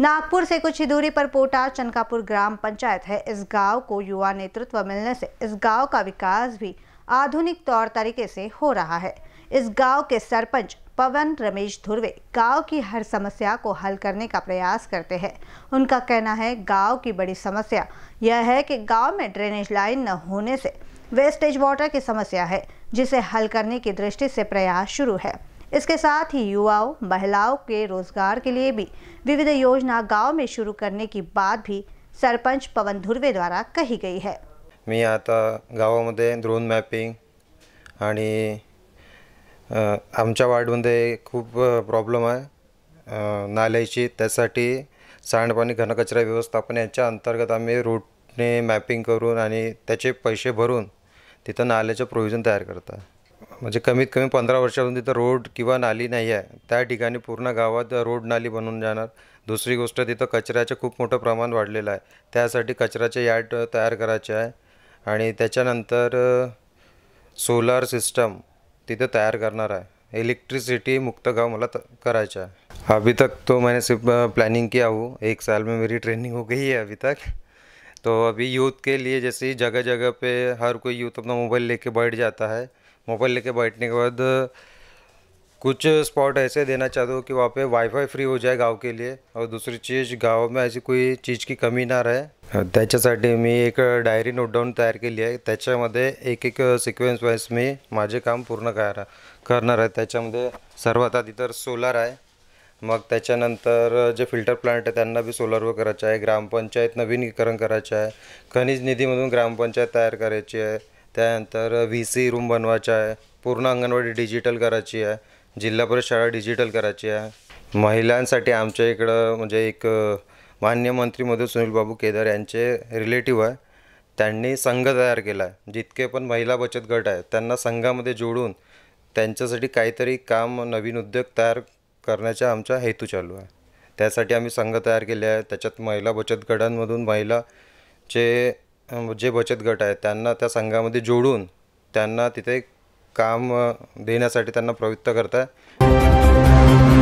नागपुर से कुछ ही दूरी पर पोटा चनकापुर ग्राम पंचायत है। इस गाँव को युवा नेतृत्व मिलने से, इस गाँव का विकास भी आधुनिक तौर तरीके से हो रहा है। इस गाँव के सरपंच पवन रमेश धुर्वे गाँव की हर समस्या को हल करने का प्रयास करते हैं। उनका कहना है, गाँव की बड़ी समस्या यह है कि गाँव में ड्रेनेज लाइन न होने से वेस्टेज वाटर की समस्या है, जिसे हल करने की दृष्टि से प्रयास शुरू है। इसके साथ ही युवाओं महिलाओं के रोजगार के लिए भी विविध योजना गांव में शुरू करने की बात भी सरपंच पवन धुर्वे द्वारा कही गई है। मी आता गावामध्ये ड्रोन मॅपिंग आणि आमच्या वार्डमध्ये खूप प्रॉब्लेम आहे. नाल्याची त्यासाठी सांडपाणी घनकचरा व्यवस्थापन याच्या अंतर्गत आम्ही रूटने मॅपिंग करून आणि त्याचे पैसे भरून तिथं नाल्याचं प्रोव्हिजन तयार करतात म्हणजे कमीत कमी पंधरा वर्षापासून तिथं रोड किंवा नाली नाही आहे. त्या ठिकाणी पूर्ण गावात रोड नाली बनून जाणार. दुसरी गोष्ट तिथं कचऱ्याचं खूप मोठं प्रमाण वाढलेलं आहे. त्यासाठी कचऱ्याचे यार्ड तयार करायचे आहे. आणि त्याच्यानंतर सोलार सिस्टम तिथं तयार करणार आहे. इलेक्ट्रिसिटी मुक्त गाव मला त- करायचा है अभी तक तो मैंने सिर्फ प्लानिंग किया हूँ. एक साल में मेरी ट्रेनिंग हो गई है अभी तक. तो अभी यूथ के लिए जैसे जगह जगह पे हर कोई यूथ अपना मोबाइल लेके बैठ जाता है मोबाइल लेके बैठने के बाद कुछ स्पॉट ऐसे देना चाहता हूँ हो कि वहाँ पे वाईफाई फ्री हो जाए गांव के लिए और दूसरी चीज़ गांव में ऐसी कोई चीज़ की कमी ना रहे? त्याच्यासाठी मी एक डायरी नोट डाऊन तयार केली आहे. त्याच्यामध्ये एक एक सिक्वेन्स वाईज मी माझे काम पूर्ण करा करणार आहे. त्याच्यामध्ये सर्वात आधी तर सोलार आहे. मग त्याच्यानंतर जे फिल्टर प्लांट आहे त्यांना बी सोलरवर करायचं आहे. ग्रामपंचायत नवीनीकरण करायचं आहे. खनिज निधीमधून ग्रामपंचायत तयार करायची आहे. त्यानंतर व्ही सी रूम बनवायचा आहे. पूर्ण अंगणवाडी डिजिटल करायची आहे. जिल्हा परिषद शाळा डिजिटल करायची आहे. महिलांसाठी आमच्या इकडं म्हणजे एक मान्य मंत्री मधु सुनील बाबू केदार यांचे रिलेटिव्ह आहे. त्यांनी संघ तयार केला आहे. जितके पण महिला बचत गट आहे त्यांना संघामध्ये जोडून त्यांच्यासाठी काहीतरी काम नवीन उद्योग तयार करण्याचा आमचा हेतू चालू आहे. त्यासाठी आम्ही संघ तयार केले आहे. त्याच्यात महिला बचत गटांमधून महिलाचे जे बचत गट आहेत त्यांना त्या संघामध्ये जोडून त्यांना तिथे काम देण्यासाठी त्यांना प्रवृत्त करत आहे